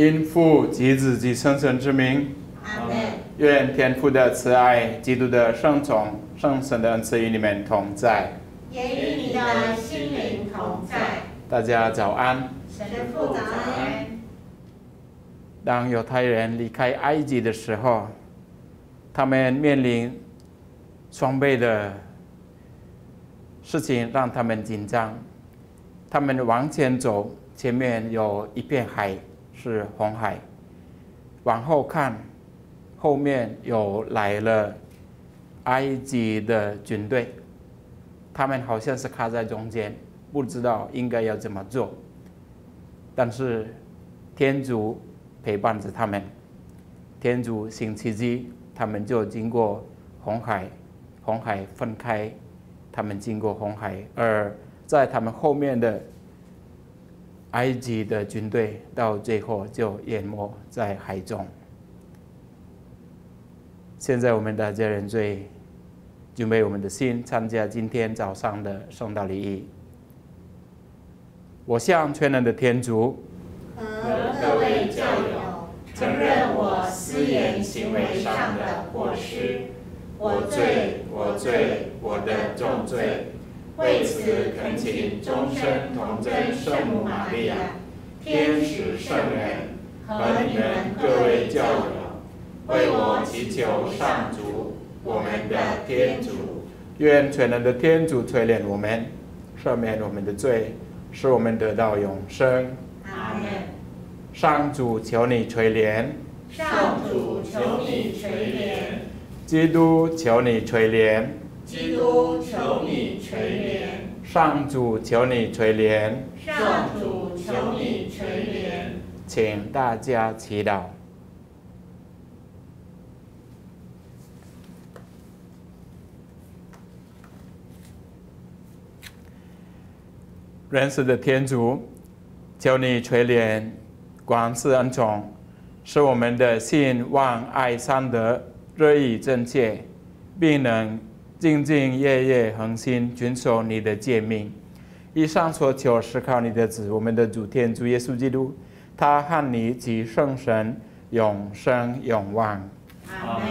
因父及子及圣神之名，阿门。愿天父的慈爱、基督的圣宠、圣神的恩赐与你们同在。也与你的心灵同在。大家早安。神父早安。当犹太人离开埃及的时候，他们面临双倍的事情，让他们紧张。他们往前走，前面有一片海，是红海；往后看，后面有来了埃及的军队。他们好像是卡在中间，不知道应该要怎么做。但是天主陪伴着他们，天主行奇迹，他们就经过红海，红海分开，他们经过红海，而在他们后面的埃及的军队，到最后就淹没在海中。现在我们大家人最。准备我们的心，参加今天早上的圣道礼仪。我向全能的天主和各位教友承认我私言行为上的过失，我罪，我罪，我的重罪。为此恳请终身童真圣母玛利亚、天使圣人和你们各位教友，为我祈求上主。我们的天主，愿全能的天主垂怜我们，赦免我们的罪，使我们得到永生。阿门。上主求你垂怜。上主求你垂怜。基督求你垂怜。基督求你垂怜。上主求你垂怜。上主求你垂怜。请大家祈祷。仁慈的天主，求你垂怜，广施恩宠，使我们的信望爱三德日益真切，并能兢兢业业恒心遵守你的诫命。以上所求是靠你的子，我们的主天主耶稣基督，他和你及圣神永生永望。阿门。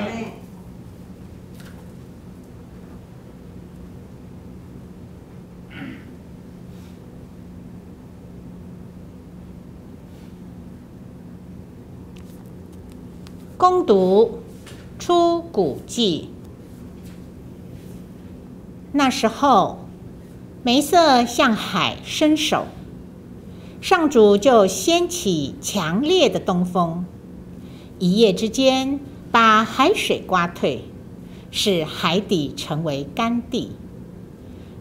攻读出谷记。那时候，梅瑟向海伸手，上主就掀起强烈的东风，一夜之间把海水刮退，使海底成为干地。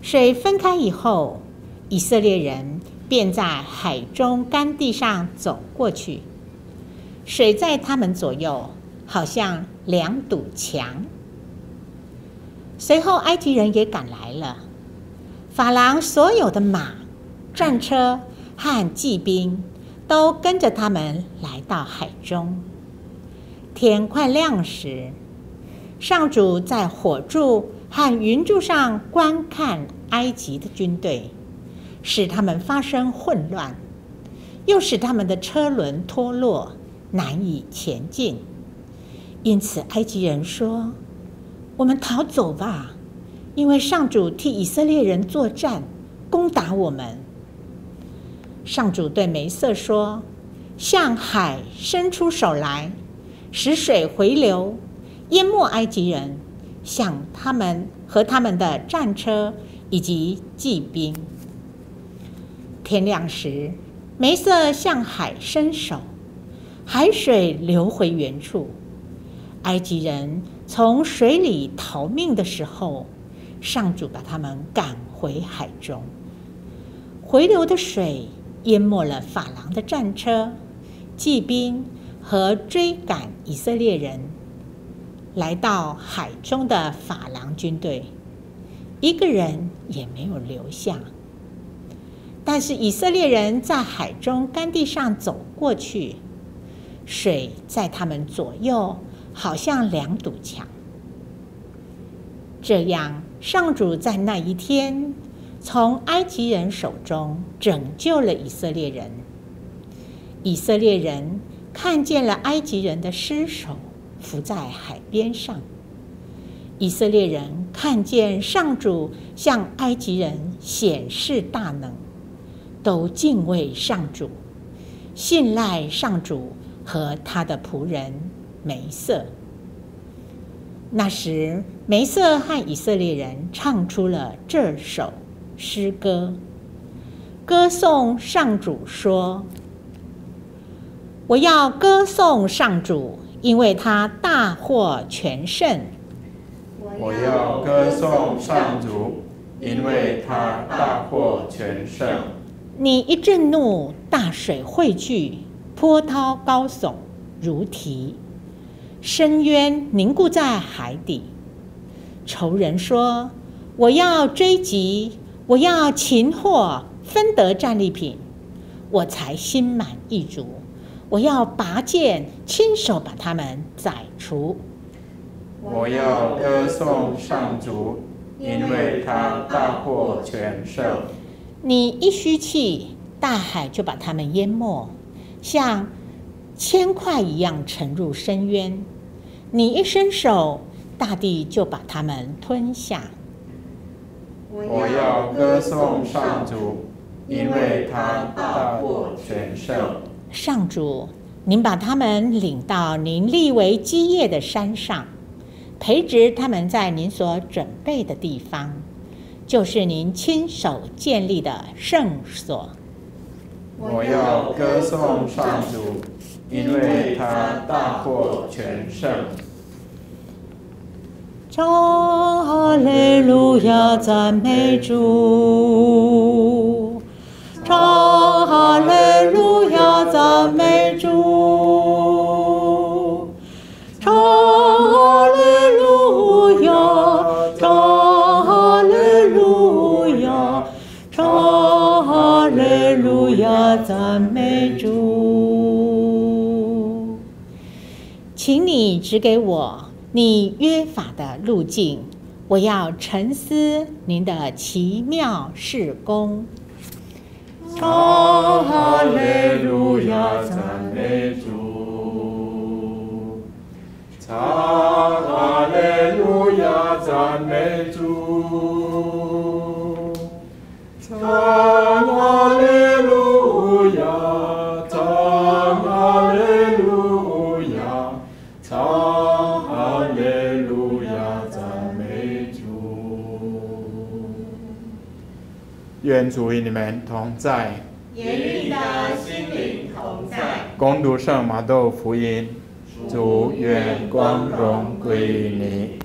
水分开以后，以色列人便在海中干地上走过去。水在他们左右，好像两堵墙。随后，埃及人也赶来了，法郎所有的马、战车和骑兵都跟着他们来到海中。天快亮时，上主在火柱和云柱上观看埃及的军队，使他们发生混乱，又使他们的车轮脱落。难以前进，因此埃及人说：“我们逃走吧，因为上主替以色列人作战，攻打我们。”上主对梅瑟说：“向海伸出手来，使水回流，淹没埃及人，向他们和他们的战车以及骑兵。”天亮时，梅瑟向海伸手。海水流回原处，埃及人从水里逃命的时候，上主把他们赶回海中。回流的水淹没了法郎的战车、骑兵和追赶以色列人。来到海中的法郎军队，一个人也没有留下。但是以色列人在海中干地上走过去。水在他们左右，好像两堵墙。这样，上主在那一天从埃及人手中拯救了以色列人。以色列人看见了埃及人的尸首浮在海边上。以色列人看见上主向埃及人显示大能，都敬畏上主，信赖上主和他的仆人梅瑟。那时，梅瑟和以色列人唱出了这首诗歌，歌颂上主说：“我要歌颂上主，因为他大获全胜。”我要歌颂上主，因为他大获全胜。你一震怒，大水汇聚，波涛高耸如堤，深渊凝固在海底。仇人说：“我要追击，我要擒获，分得战利品，我才心满意足。我要拔剑，亲手把他们宰除。”我要歌颂上主，因为他大获全胜。你一吸气，大海就把他们淹没，像铅块一样沉入深渊；你一伸手，大地就把他们吞下。我要歌颂上主，因为他大获全胜。上主，您把他们领到您立为基业的山上。培植他们在您所准备的地方，就是您亲手建立的圣所。我要歌颂上主，因为他大获全胜。唱哈利路亚，赞美主。唱哈利路亚，赞美主。唱哈利路亚，唱哈利路亚，唱哈利路亚，赞美主。请你指给我你约法的路径，我要沉思您的奇妙事工。哈在，也与你的心灵同在。恭读圣马窦福音，主愿光荣归于你。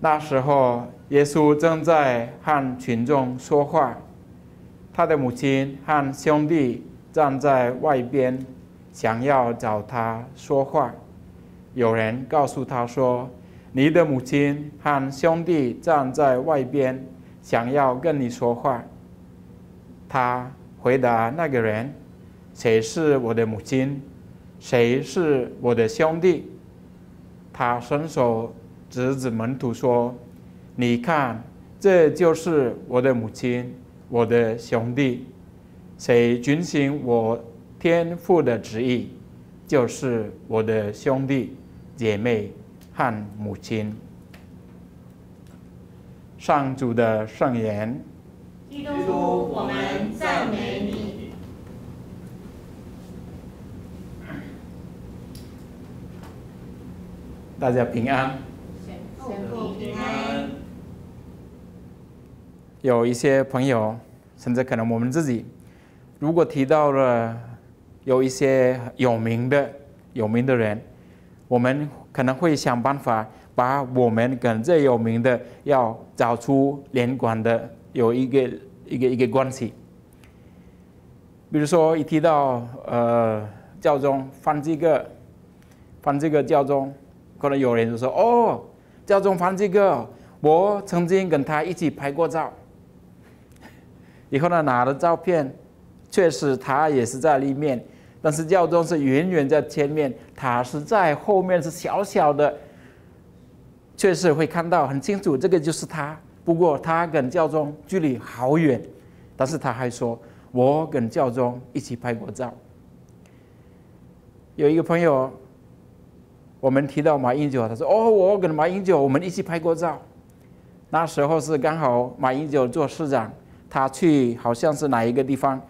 那时候，耶稣正在和群众说话，他的母亲和兄弟站在外边，想要找他说话。有人告诉他说。你的母亲和兄弟站在外边，想要跟你说话。他回答那个人：“谁是我的母亲？谁是我的兄弟？”他伸手指指门徒说：“你看，这就是我的母亲，我的兄弟。谁遵循我天父的旨意，就是我的兄弟姐妹。”和母亲，上主的圣言。基督，我们赞美你。大家平安。平安。有一些朋友，甚至可能我们自己，如果提到了有一些有名的、有名的人，我们。可能会想办法把我们跟最有名的要找出连贯的有一个一个一个关系。比如说一提到呃教宗方济各，方济个教宗，可能有人就说哦，教宗方济个，我曾经跟他一起拍过照。以后呢拿的照片，确实他也是在里面。但是教宗是远远在前面，他是在后面，是小小的。确实会看到很清楚，这个就是他。不过他跟教宗距离好远，但是他还说：“我跟教宗一起拍过照。”有一个朋友，我们提到马英九，他说：“哦，我跟马英九我们一起拍过照。”那时候是刚好马英九做市长，他去好像是哪一个地方，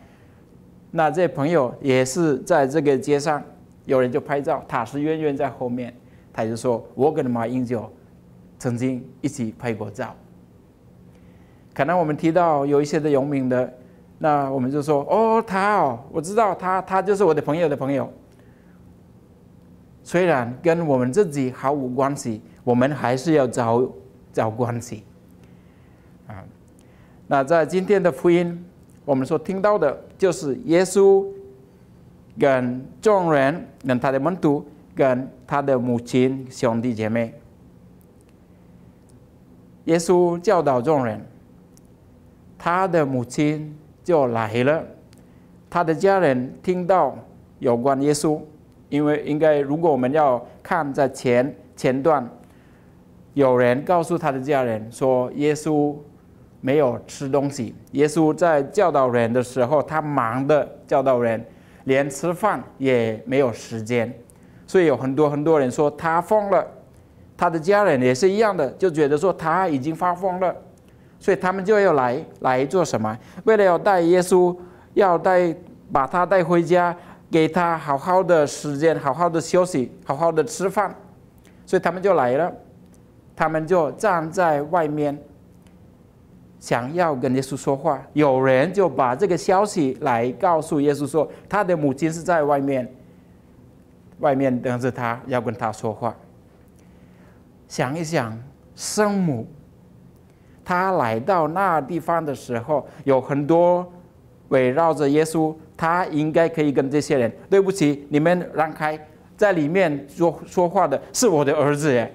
那这朋友也是在这个街上，有人就拍照，他是远远在后面，他就说：“我跟马英九曾经一起拍过照。”可能我们提到有一些的有名的，那我们就说：“哦，他哦，我知道他，他就是我的朋友的朋友。”虽然跟我们自己毫无关系，我们还是要找找关系。啊，那在今天的福音，我们所听到的就是耶稣跟众人、跟他的门徒、跟他的母亲、兄弟姐妹。耶稣教导众人，他的母亲就来了，他的家人听到有关耶稣。因为应该，如果我们要看在前前段，有人告诉他的家人说，耶稣没有吃东西。耶稣在教导人的时候，他忙的教导人，连吃饭也没有时间。所以有很多很多人说他疯了，他的家人也是一样的，就觉得说他已经发疯了，所以他们就要来来做什么？为了要带耶稣，要带把他带回家。给他好好的时间，好好的休息，好好的吃饭，所以他们就来了。他们就站在外面，想要跟耶稣说话。有人就把这个消息来告诉耶稣说，他的母亲是在外面，外面等着他，要跟他说话。想一想，圣母，他来到那地方的时候，有很多围绕着耶稣。他应该可以跟这些人，对不起，你们让开，在里面说说话的是我的儿子耶。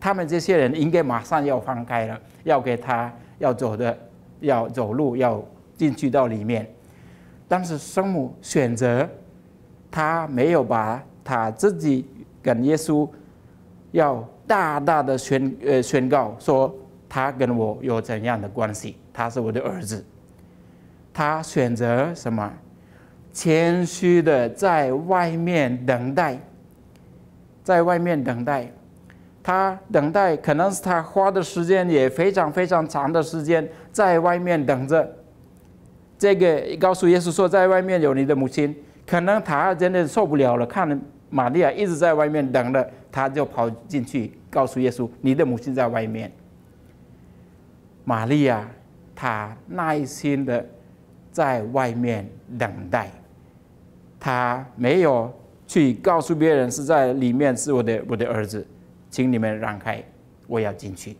他们这些人应该马上要放开了，要给他要走的，要走路，要进去到里面。但是圣母选择，他没有把他自己跟耶稣要大大的宣呃宣告说，他跟我有怎样的关系，他是我的儿子。他选择什么？谦虚的在外面等待，在外面等待，他等待可能是他花的时间也非常非常长的时间，在外面等着。这个告诉耶稣说，在外面有你的母亲，可能他真的受不了了，看玛利亚一直在外面等了，他就跑进去告诉耶稣，你的母亲在外面。玛利亚，她耐心的在外面等待。他没有去告诉别人是在里面是我的我的儿子，请你们让开，我要进去。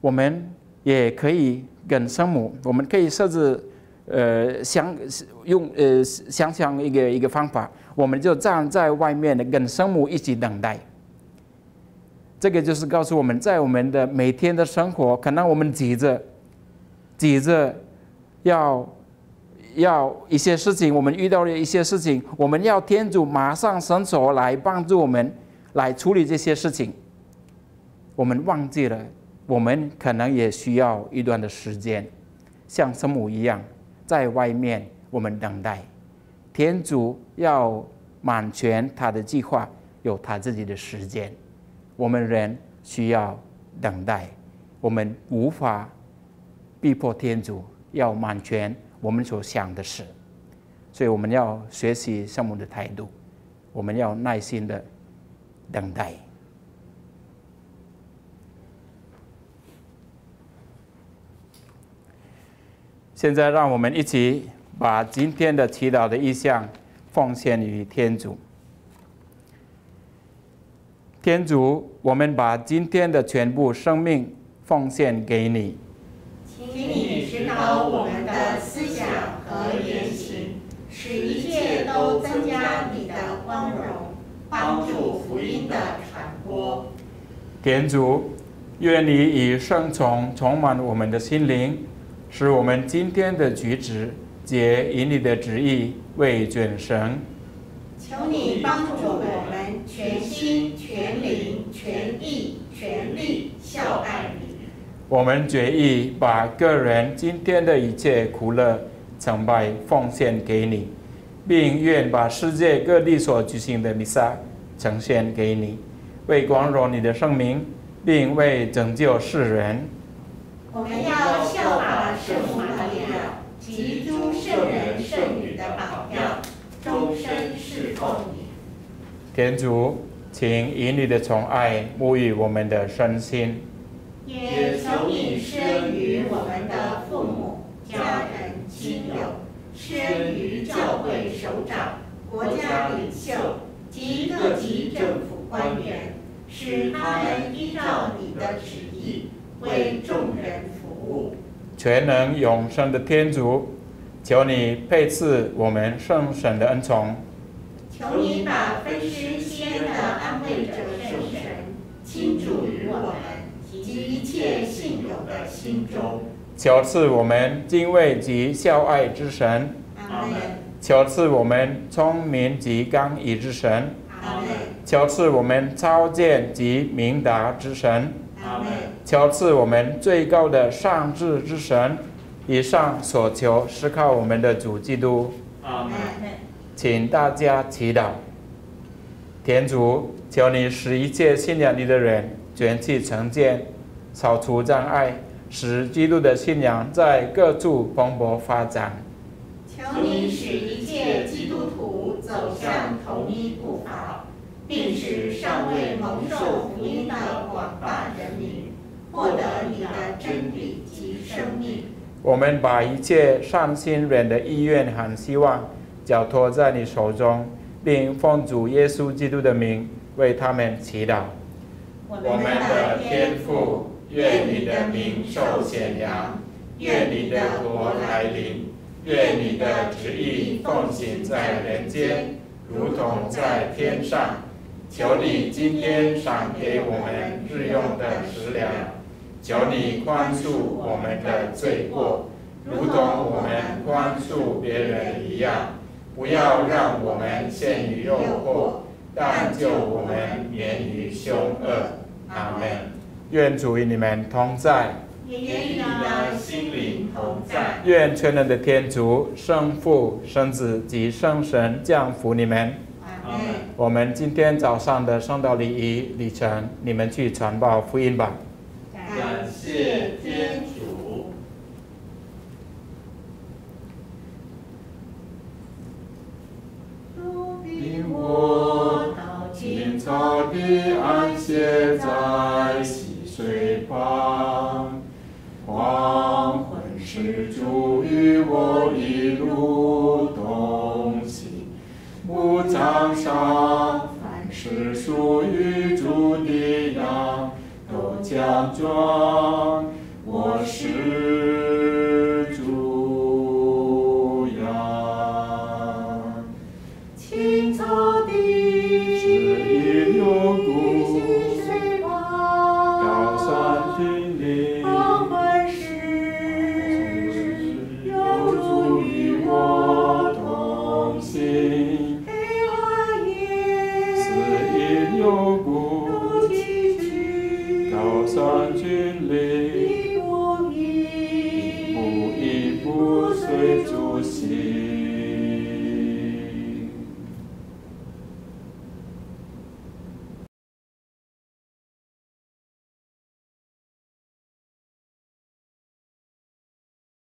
我们也可以跟圣母，我们可以设置，呃，想用呃想想一个一个方法，我们就站在外面的跟圣母一起等待。这个就是告诉我们在我们的每天的生活，可能我们急着急着要。要一些事情，我们遇到了一些事情，我们要天主马上伸手来帮助我们来处理这些事情。我们忘记了，我们可能也需要一段的时间，像圣母一样，在外面我们等待。天主要满全他的计划，有他自己的时间。我们人需要等待，我们无法逼迫天主要满全。我们所想的事，所以我们要学习圣母的态度，我们要耐心的等待。现在，让我们一起把今天的祈祷的意向奉献于天主。天主，我们把今天的全部生命奉献给你。请你指导我们的思想和言行，使一切都增加你的光荣，帮助福音的传播。天主，愿你以圣宠充满我们的心灵，使我们今天的举止皆以你的旨意为准绳。求你帮助我们全心全灵全意全力孝爱你。我们决意把个人今天的一切苦乐、成败奉献给你，并愿把世界各地所举行的弥撒呈现给你，为光荣你的圣名，并为拯救世人。我们要效法圣母玛利亚及诸圣人圣女的榜样，终身侍奉你。天主，请以你的宠爱沐浴我们的身心。也求你施于我们的父母、家人、亲友，施于教会首长、国家领袖及各级政府官员，使他们依照你的旨意为众人服务。全能永生的天主，求你配赐我们圣神的恩宠，求你把分施西恩的安慰者圣神倾注于我们及一切信友的心中。求赐我们敬畏及孝爱之神，阿门。求赐我们聪明及刚毅之神，阿门。求赐我们超见及明达之神，阿门。求赐我们最高的上智之神。以上所求是靠我们的主基督，阿门。请大家祈祷。天主，求你使一切信仰你的人卷起成见，扫除障碍，使基督的信仰在各处蓬勃发展。求你使一切基督徒走向同一步伐，并使尚未蒙受福音的广大人民获得你的真理及生命。我们把一切善心人的意愿和希望交托在你手中，并奉主耶稣基督的名为他们祈祷。我们的天父，愿你的名受显扬，愿你的国来临，愿你的旨意奉行在人间，如同在天上。求你今天赏给我们日用的食粮，求你宽恕我们的罪过，如同我们宽恕别人一样。不要让我们陷于诱惑，但救我们免于凶恶。阿门。愿主与你们同在，也与你的心灵同在。愿全能的天主、圣父、圣子及圣神降福你们。阿门。我们今天早上的圣道礼仪礼程，你们去传报福音吧。感谢天主。牧场上，凡是属于主的羊，都强壮。